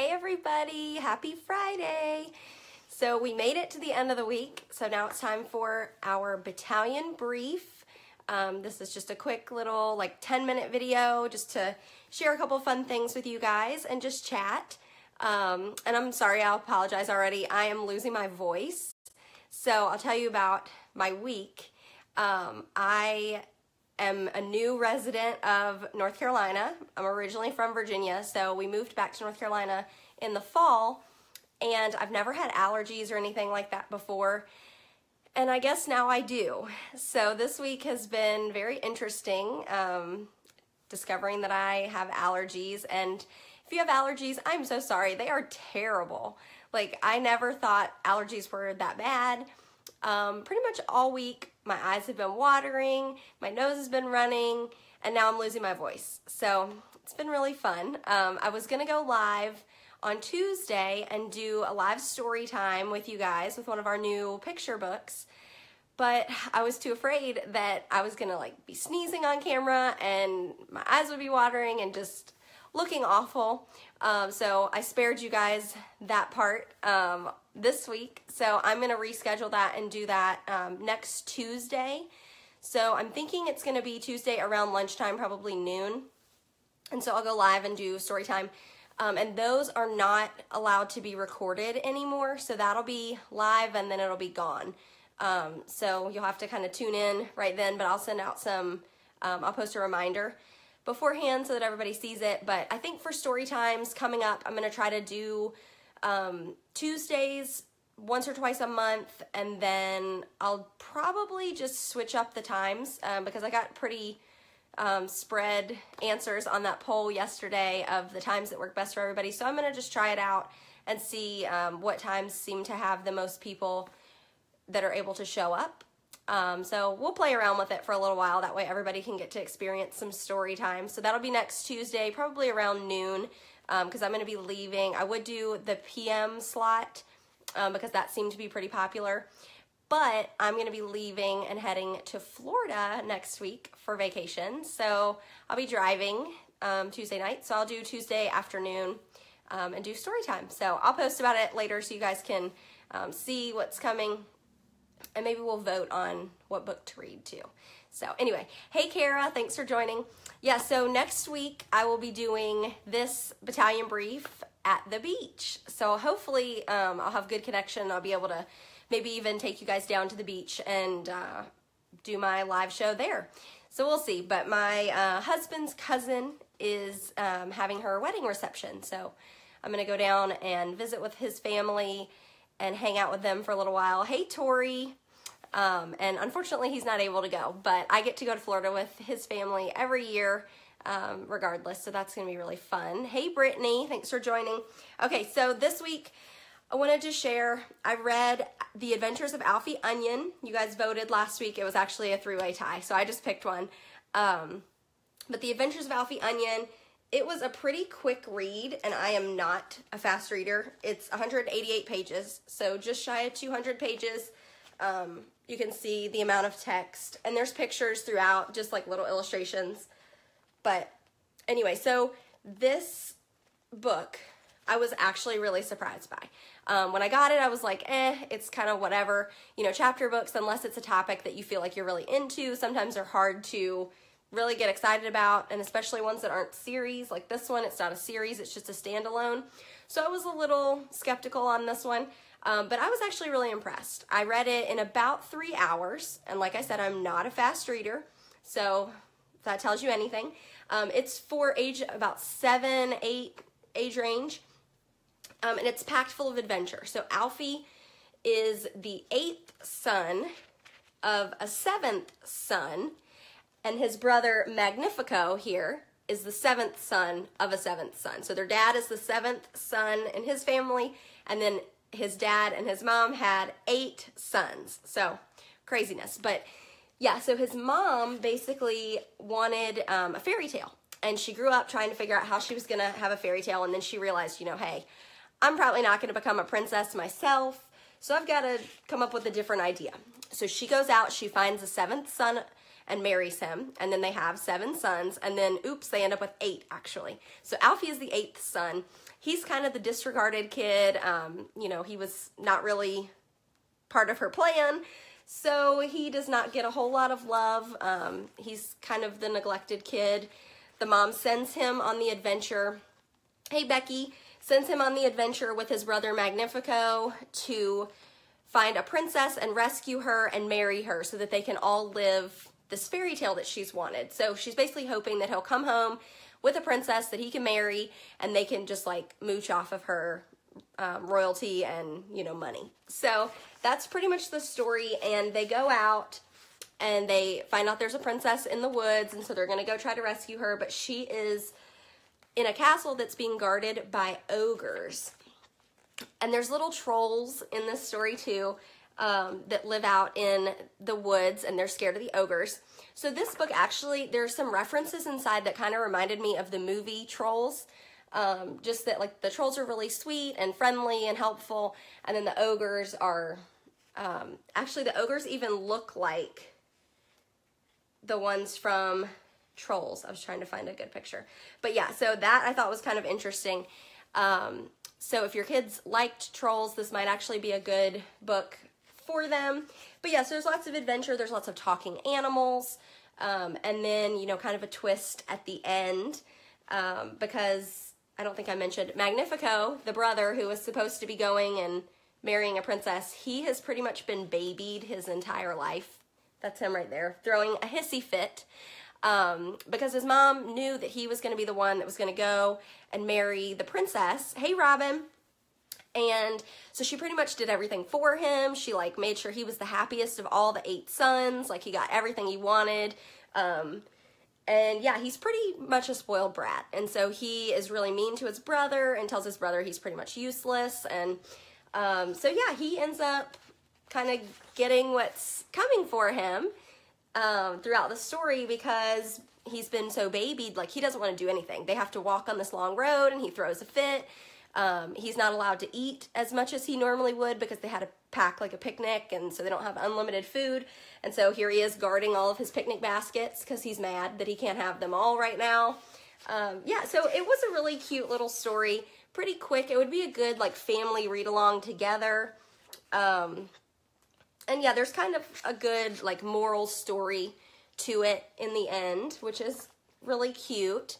Hey everybody, happy Friday. So we made it to the end of the week, so now it's time for our battalion brief. Um, this is just a quick little like 10 minute video just to share a couple fun things with you guys and just chat. Um, and I'm sorry, I'll apologize already. I am losing my voice. So I'll tell you about my week. Um, I am a new resident of North Carolina. I'm originally from Virginia, so we moved back to North Carolina in the fall, and I've never had allergies or anything like that before. And I guess now I do. So this week has been very interesting, um, discovering that I have allergies. And if you have allergies, I'm so sorry. They are terrible. Like, I never thought allergies were that bad. Um, pretty much all week, my eyes have been watering, my nose has been running, and now I'm losing my voice. So it's been really fun. Um, I was to go live on Tuesday and do a live story time with you guys with one of our new picture books. But I was too afraid that I was gonna like be sneezing on camera and my eyes would be watering and just looking awful. Um, so I spared you guys that part um, this week. So I'm going to reschedule that and do that um, next Tuesday. So I'm thinking it's going to be Tuesday around lunchtime, probably noon. And so I'll go live and do story time. Um, and those are not allowed to be recorded anymore. So that'll be live and then it'll be gone. Um, so you'll have to kind of tune in right then, but I'll send out some, um, I'll post a reminder beforehand so that everybody sees it. But I think for story times coming up, I'm going to try to do um, Tuesdays once or twice a month, and then I'll probably just switch up the times um, because I got pretty um, spread answers on that poll yesterday of the times that work best for everybody. So I'm going to just try it out and see um, what times seem to have the most people that are able to show up. Um, so we'll play around with it for a little while. That way everybody can get to experience some story time. So that'll be next Tuesday, probably around noon because um, I'm going to be leaving. I would do the PM slot um, because that seemed to be pretty popular. But I'm going to be leaving and heading to Florida next week for vacation. So I'll be driving um, Tuesday night. So I'll do Tuesday afternoon um, and do story time. So I'll post about it later so you guys can um, see what's coming. And maybe we'll vote on what book to read too. So anyway, hey Kara, thanks for joining. Yeah, so next week I will be doing this battalion brief at the beach. So hopefully um, I'll have good connection. I'll be able to maybe even take you guys down to the beach and uh, do my live show there. So we'll see. But my uh, husband's cousin is um, having her wedding reception. So I'm going to go down and visit with his family and hang out with them for a little while. Hey, Tori. Um, and unfortunately, he's not able to go, but I get to go to Florida with his family every year, um, regardless. So that's going to be really fun. Hey, Brittany, thanks for joining. Okay, so this week I wanted to share. I read The Adventures of Alfie Onion. You guys voted last week. It was actually a three way tie, so I just picked one. Um, but The Adventures of Alfie Onion. It was a pretty quick read, and I am not a fast reader. It's 188 pages, so just shy of 200 pages. Um, you can see the amount of text and there's pictures throughout just like little illustrations but anyway so this book I was actually really surprised by. Um, when I got it, I was like, eh, it's kind of whatever. You know, chapter books, unless it's a topic that you feel like you're really into, sometimes they're hard to really get excited about, and especially ones that aren't series. Like this one, it's not a series, it's just a standalone. So I was a little skeptical on this one. Um, but I was actually really impressed. I read it in about three hours, and like I said, I'm not a fast reader, so that tells you anything. Um, it's for age about seven, eight age range, um, and it's packed full of adventure. So Alfie is the eighth son of a seventh son, and his brother Magnifico here is the seventh son of a seventh son. So their dad is the seventh son in his family, and then his dad and his mom had eight sons. So craziness. But yeah, so his mom basically wanted um, a fairy tale. And she grew up trying to figure out how she was going to have a fairy tale. And then she realized, you know, hey, I'm probably not going to become a princess myself. So I've got to come up with a different idea. So she goes out, she finds the seventh son and marries him. And then they have seven sons. And then, oops, they end up with eight, actually. So Alfie is the eighth son. He's kind of the disregarded kid. Um, you know, he was not really part of her plan. So he does not get a whole lot of love. Um, he's kind of the neglected kid. The mom sends him on the adventure. Hey, Becky, sends him on the adventure with his brother Magnifico to find a princess and rescue her and marry her so that they can all live this fairy tale that she's wanted. So she's basically hoping that he'll come home with a princess that he can marry and they can just like mooch off of her um, royalty and, you know, money. So that's pretty much the story. And they go out and they find out there's a princess in the woods. And so they're going to go try to rescue her. But she is in a castle that's being guarded by ogres. And there's little trolls in this story too um, that live out in the woods and they're scared of the ogres. So this book actually, there's some references inside that kind of reminded me of the movie Trolls. Um, just that like the trolls are really sweet and friendly and helpful. And then the ogres are, um, actually the ogres even look like the ones from Trolls. I was trying to find a good picture. But yeah, so that I thought was kind of interesting. Um, so if your kids liked Trolls, this might actually be a good book for them. But yes, yeah, so there's lots of adventure. There's lots of talking animals. Um, and then, you know, kind of a twist at the end um, because I don't think I mentioned Magnifico, the brother who was supposed to be going and marrying a princess, he has pretty much been babied his entire life. That's him right there, throwing a hissy fit. Um, because his mom knew that he was going to be the one that was going to go and marry the princess. Hey, Robin. And so she pretty much did everything for him. She like made sure he was the happiest of all the eight sons. Like he got everything he wanted. Um, and yeah, he's pretty much a spoiled brat. And so he is really mean to his brother and tells his brother he's pretty much useless. And um, so yeah, he ends up kind of getting what's coming for him um, throughout the story because he's been so babied, like he doesn't want to do anything. They have to walk on this long road and he throws a fit. Um, he's not allowed to eat as much as he normally would because they had to pack like a picnic and so they don't have unlimited food. And so here he is guarding all of his picnic baskets because he's mad that he can't have them all right now. Um, yeah, so it was a really cute little story. Pretty quick. It would be a good like family read along together. Um, and yeah, there's kind of a good like moral story to it in the end, which is really cute.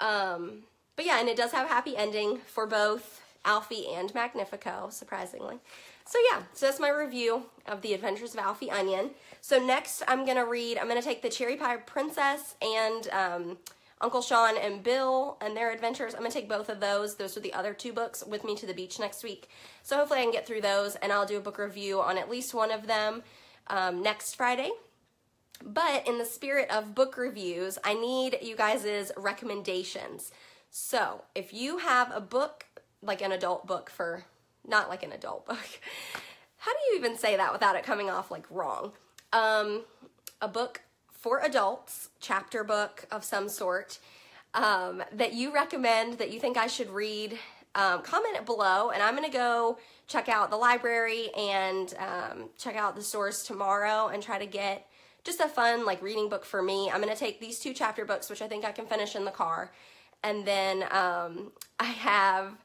Um, but yeah, and it does have a happy ending for both Alfie and Magnifico, surprisingly. So yeah, so that's my review of The Adventures of Alfie Onion. So next I'm going to read, I'm going to take the Cherry Pie Princess and um, Uncle Shawn and Bill and their adventures. I'm going to take both of those. Those are the other two books with me to the beach next week. So hopefully I can get through those and I'll do a book review on at least one of them um, next Friday. But in the spirit of book reviews, I need you guys' recommendations. So if you have a book, like an adult book for, not like an adult book, how do you even say that without it coming off like wrong? Um, a book for adults, chapter book of some sort, um, that you recommend that you think I should read, um, comment it below, and I'm going to go check out the library and um, check out the stores tomorrow and try to get just a fun like reading book for me. I'm going to take these two chapter books, which I think I can finish in the car, and then um, I have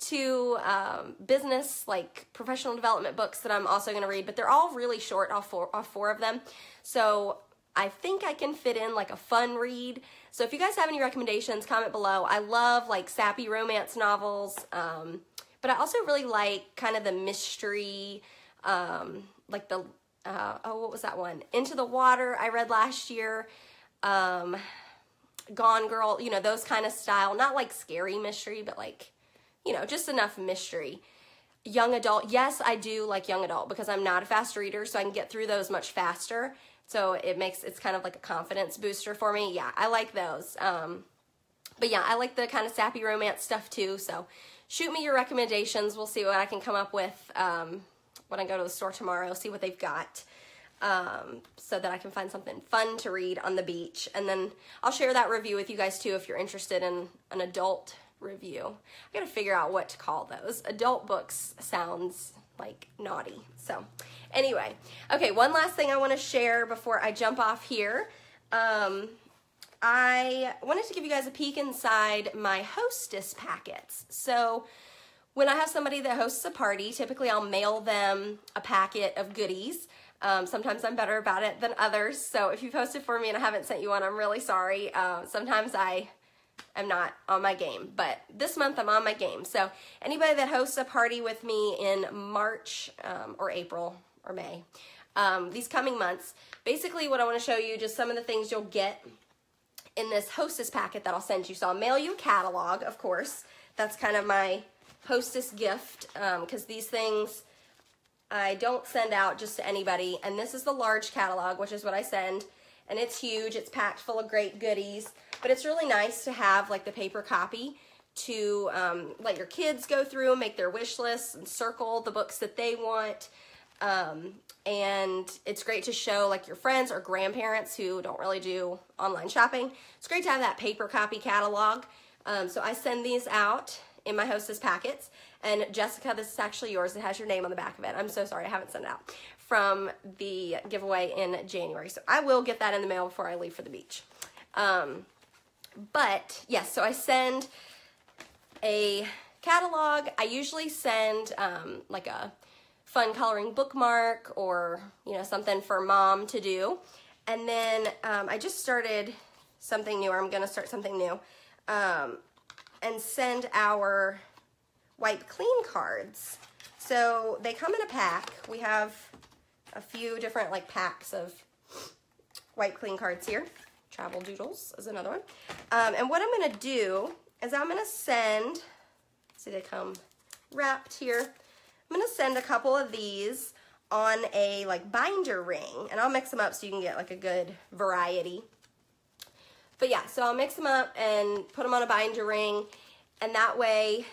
two um, business like professional development books that I'm also going to read, but they're all really short, all four, all four of them. So I think I can fit in like a fun read. So if you guys have any recommendations, comment below. I love like sappy romance novels, um, but I also really like kind of the mystery, um, like the, uh, oh, what was that one? Into the Water I read last year. Um, Gone Girl, you know, those kind of style. Not like scary mystery, but like, you know, just enough mystery. Young adult, yes, I do like young adult because I'm not a fast reader, so I can get through those much faster. So it makes, it's kind of like a confidence booster for me. Yeah, I like those. Um, but yeah, I like the kind of sappy romance stuff too. So shoot me your recommendations. We'll see what I can come up with um, when I go to the store tomorrow, see what they've got. Um, so that I can find something fun to read on the beach. And then I'll share that review with you guys too if you're interested in an adult review. I gotta figure out what to call those. Adult books sounds like naughty. So anyway, okay, one last thing I want to share before I jump off here. Um, I wanted to give you guys a peek inside my hostess packets. So when I have somebody that hosts a party, typically I'll mail them a packet of goodies. Um, sometimes I'm better about it than others. So if you posted for me and I haven't sent you one, I'm really sorry. Uh, sometimes I am not on my game, but this month I'm on my game. So anybody that hosts a party with me in March um, or April or May, um, these coming months, basically what I want to show you, just some of the things you'll get in this hostess packet that I'll send you. So I'll mail you a catalog, of course. That's kind of my hostess gift because um, these things I don't send out just to anybody. And this is the large catalog, which is what I send. And it's huge. It's packed full of great goodies. But it's really nice to have like the paper copy to um, let your kids go through and make their wish lists and circle the books that they want. Um, and it's great to show like your friends or grandparents who don't really do online shopping. It's great to have that paper copy catalog. Um, so I send these out in my hostess packets. And Jessica, this is actually yours. It has your name on the back of it. I'm so sorry I haven't sent it out from the giveaway in January. So I will get that in the mail before I leave for the beach. Um, but yes, so I send a catalog. I usually send um, like a fun coloring bookmark or you know something for mom to do. And then um, I just started something new, or I'm gonna start something new, um, and send our wipe clean cards. So they come in a pack. We have a few different like packs of wipe clean cards here. Travel Doodles is another one. Um, and what I'm gonna do is I'm gonna send, see they come wrapped here. I'm gonna send a couple of these on a like binder ring and I'll mix them up so you can get like a good variety. But yeah, so I'll mix them up and put them on a binder ring and that way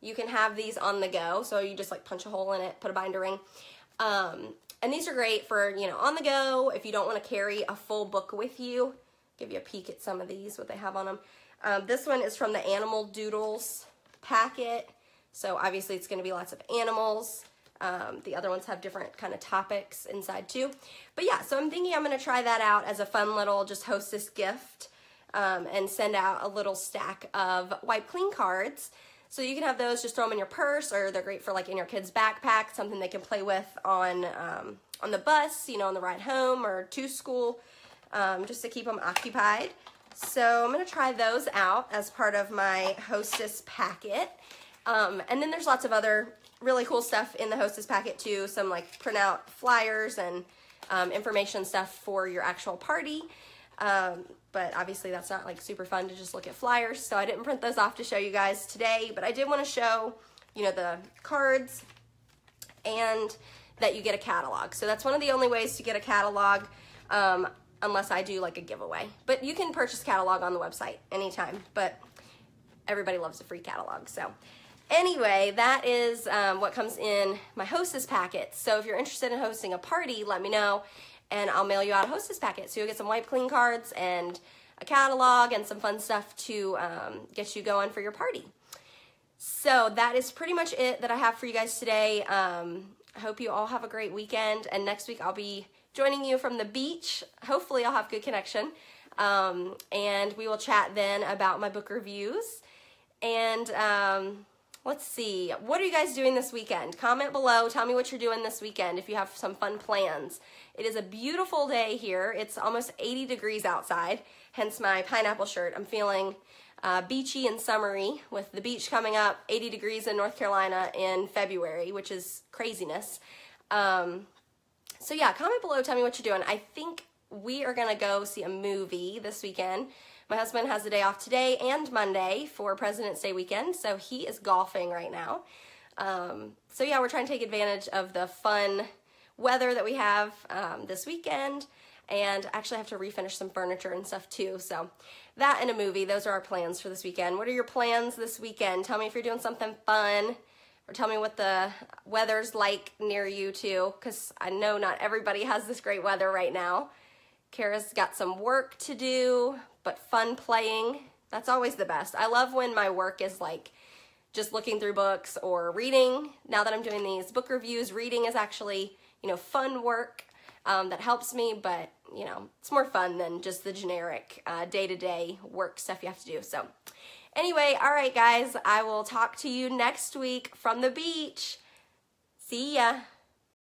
you can have these on the go. So you just like punch a hole in it, put a binder ring. Um, and these are great for, you know, on the go if you don't want to carry a full book with you. Give you a peek at some of these, what they have on them. Um, this one is from the Animal Doodles packet. So obviously it's going to be lots of animals. Um, the other ones have different kind of topics inside too. But yeah, so I'm thinking I'm going to try that out as a fun little just hostess gift um, and send out a little stack of wipe clean cards. So you can have those, just throw them in your purse, or they're great for like in your kid's backpack, something they can play with on um, on the bus, you know, on the ride home or to school, um, just to keep them occupied. So I'm gonna try those out as part of my Hostess packet. Um, and then there's lots of other really cool stuff in the Hostess packet too, some like printout flyers and um, information stuff for your actual party. Um, but obviously that's not like super fun to just look at flyers. So I didn't print those off to show you guys today, but I did want to show, you know, the cards and that you get a catalog. So that's one of the only ways to get a catalog um, unless I do like a giveaway. But you can purchase catalog on the website anytime, but everybody loves a free catalog. So anyway, that is um, what comes in my hostess packet. So if you're interested in hosting a party, let me know and I'll mail you out a hostess packet. So you'll get some wipe clean cards and a catalog and some fun stuff to um, get you going for your party. So that is pretty much it that I have for you guys today. Um, I hope you all have a great weekend. And next week I'll be joining you from the beach. Hopefully I'll have good connection. Um, and we will chat then about my book reviews. And um, let's see, what are you guys doing this weekend? Comment below. Tell me what you're doing this weekend if you have some fun plans. It is a beautiful day here. It's almost 80 degrees outside, hence my pineapple shirt. I'm feeling uh, beachy and summery with the beach coming up, 80 degrees in North Carolina in February, which is craziness. Um, so yeah, comment below, tell me what you're doing. I think we are gonna go see a movie this weekend. My husband has a day off today and Monday for President's Day weekend, so he is golfing right now. Um, so yeah, we're trying to take advantage of the fun weather that we have um, this weekend and actually I have to refinish some furniture and stuff too. So that and a movie, those are our plans for this weekend. What are your plans this weekend? Tell me if you're doing something fun or tell me what the weather's like near you too because I know not everybody has this great weather right now. Kara's got some work to do, but fun playing. That's always the best. I love when my work is like just looking through books or reading. Now that I'm doing these book reviews, reading is actually, you know, fun work um, that helps me, but, you know, it's more fun than just the generic day to day work stuff you have to do. So, anyway, all right, guys, I will talk to you next week from the beach. See ya.